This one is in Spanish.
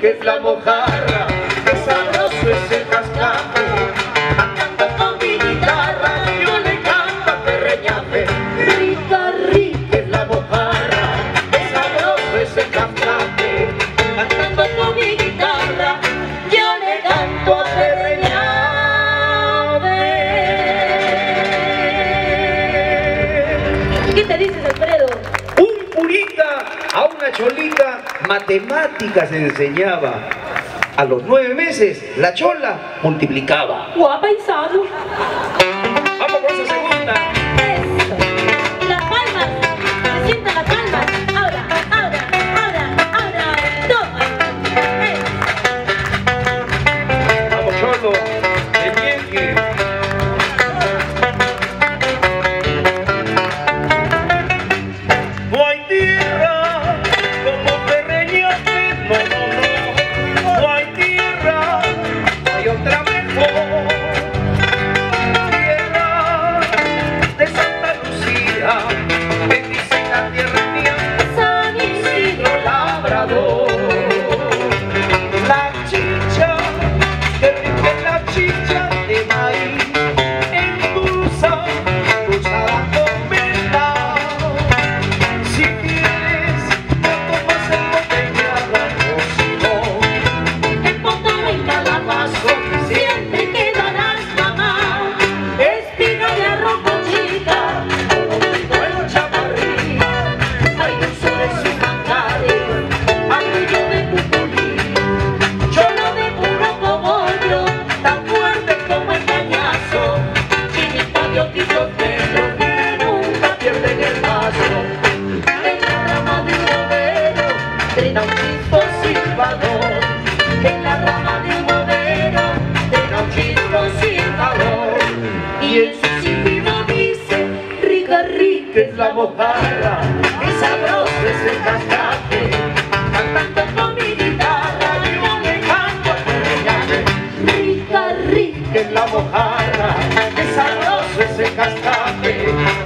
que es la mojada. A una cholita matemáticas enseñaba. A los nueve meses, la chola multiplicaba. Guapa y sano. la mojarra, qué sabroso es el cascate, cantando con mi guitarra y manejando el merengue. Rica, rica es la mojarra, qué sabroso es el cascate,